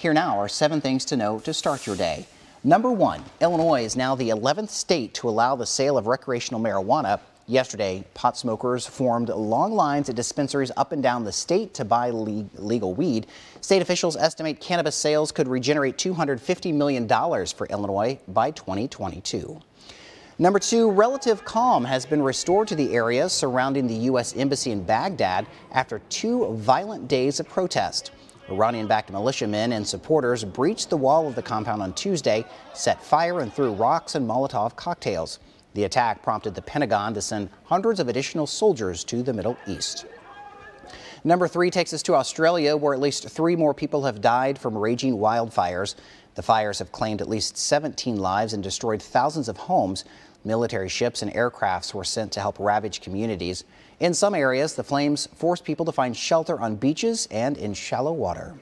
Here now are seven things to know to start your day. Number one, Illinois is now the 11th state to allow the sale of recreational marijuana. Yesterday, pot smokers formed long lines at dispensaries up and down the state to buy legal weed. State officials estimate cannabis sales could regenerate $250 million for Illinois by 2022. Number two, relative calm has been restored to the area surrounding the U.S. Embassy in Baghdad after two violent days of protest. Iranian-backed militiamen and supporters breached the wall of the compound on Tuesday, set fire and threw rocks and Molotov cocktails. The attack prompted the Pentagon to send hundreds of additional soldiers to the Middle East. Number three takes us to Australia, where at least three more people have died from raging wildfires. The fires have claimed at least 17 lives and destroyed thousands of homes. Military ships and aircrafts were sent to help ravage communities. In some areas, the flames forced people to find shelter on beaches and in shallow water.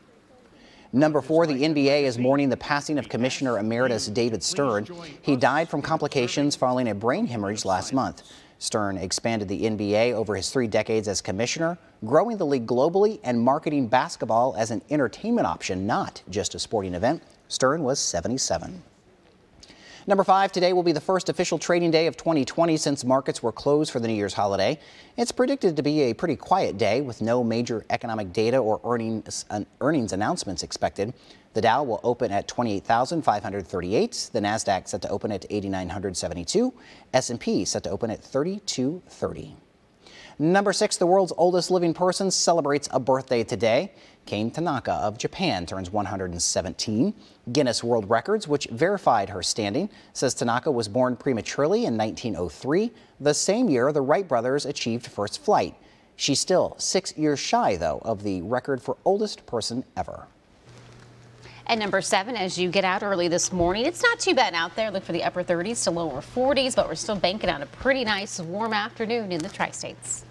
Number four, the NBA is mourning the passing of Commissioner Emeritus David Stern. He died from complications following a brain hemorrhage last month. Stern expanded the NBA over his three decades as commissioner, growing the league globally and marketing basketball as an entertainment option, not just a sporting event. Stern was 77. Number five, today will be the first official trading day of 2020 since markets were closed for the New Year's holiday. It's predicted to be a pretty quiet day with no major economic data or earnings, uh, earnings announcements expected. The Dow will open at 28,538. The Nasdaq set to open at 8,972. S&P set to open at 3230. Number six, the world's oldest living person celebrates a birthday today. Kane Tanaka of Japan turns 117. Guinness World Records, which verified her standing, says Tanaka was born prematurely in 1903, the same year the Wright brothers achieved first flight. She's still six years shy, though, of the record for oldest person ever. And number seven, as you get out early this morning, it's not too bad out there. Look for the upper 30s to lower 40s, but we're still banking on a pretty nice warm afternoon in the tri-states.